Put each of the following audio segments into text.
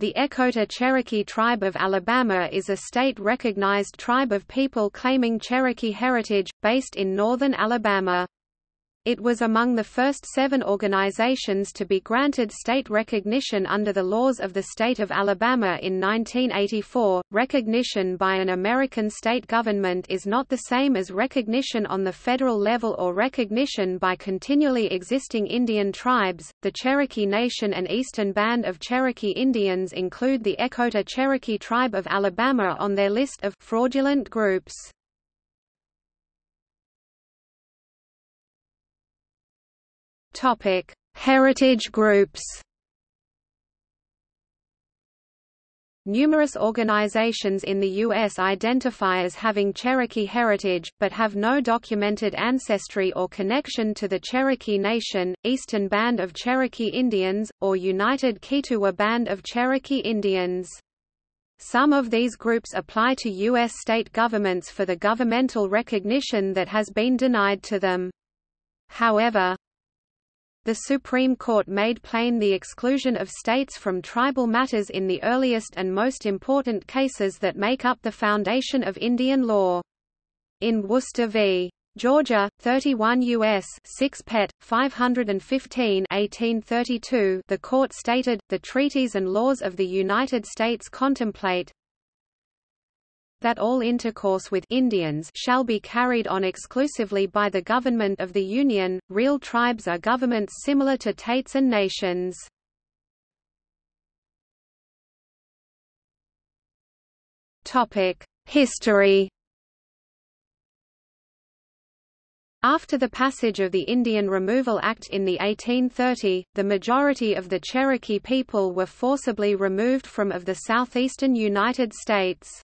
The Echota Cherokee Tribe of Alabama is a state-recognized tribe of people claiming Cherokee heritage, based in northern Alabama. It was among the first seven organizations to be granted state recognition under the laws of the state of Alabama in 1984. Recognition by an American state government is not the same as recognition on the federal level or recognition by continually existing Indian tribes. The Cherokee Nation and Eastern Band of Cherokee Indians include the Echota Cherokee Tribe of Alabama on their list of fraudulent groups. Topic: Heritage groups. Numerous organizations in the U.S. identify as having Cherokee heritage, but have no documented ancestry or connection to the Cherokee Nation, Eastern Band of Cherokee Indians, or United Keetoowah Band of Cherokee Indians. Some of these groups apply to U.S. state governments for the governmental recognition that has been denied to them. However, the Supreme Court made plain the exclusion of states from tribal matters in the earliest and most important cases that make up the foundation of Indian law. In Worcester v. Georgia, 31 U.S. 6 Pet. 515 1832 the court stated, the treaties and laws of the United States contemplate, that all intercourse with Indians shall be carried on exclusively by the government of the Union. Real tribes are governments similar to states and nations. Topic: History. After the passage of the Indian Removal Act in the 1830, the majority of the Cherokee people were forcibly removed from of the southeastern United States.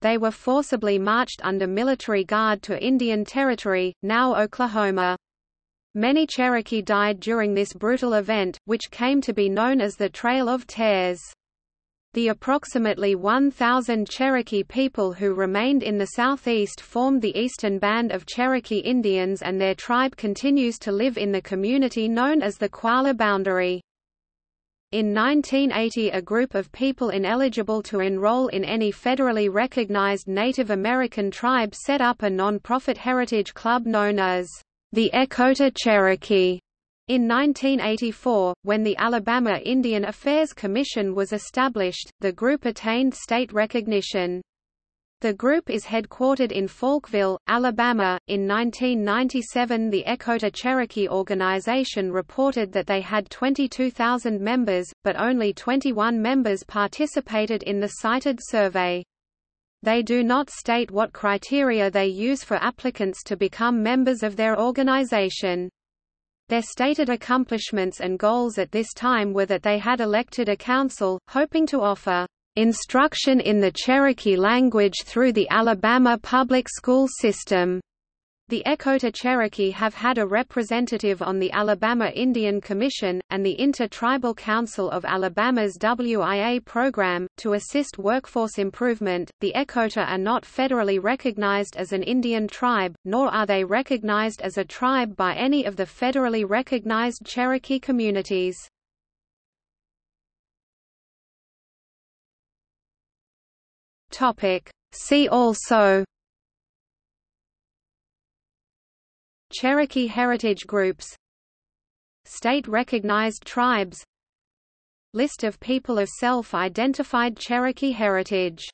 They were forcibly marched under military guard to Indian Territory, now Oklahoma. Many Cherokee died during this brutal event, which came to be known as the Trail of Tears. The approximately 1,000 Cherokee people who remained in the southeast formed the Eastern Band of Cherokee Indians and their tribe continues to live in the community known as the Qualla Boundary. In 1980 a group of people ineligible to enroll in any federally recognized Native American tribe set up a non-profit heritage club known as the Echota Cherokee. In 1984, when the Alabama Indian Affairs Commission was established, the group attained state recognition. The group is headquartered in Falkville, Alabama. In 1997, the Echota Cherokee organization reported that they had 22,000 members, but only 21 members participated in the cited survey. They do not state what criteria they use for applicants to become members of their organization. Their stated accomplishments and goals at this time were that they had elected a council, hoping to offer Instruction in the Cherokee language through the Alabama public school system. The Echota Cherokee have had a representative on the Alabama Indian Commission, and the Inter-Tribal Council of Alabama's WIA program, to assist workforce improvement. The Echota are not federally recognized as an Indian tribe, nor are they recognized as a tribe by any of the federally recognized Cherokee communities. Topic. See also Cherokee heritage groups State-recognized tribes List of people of self-identified Cherokee heritage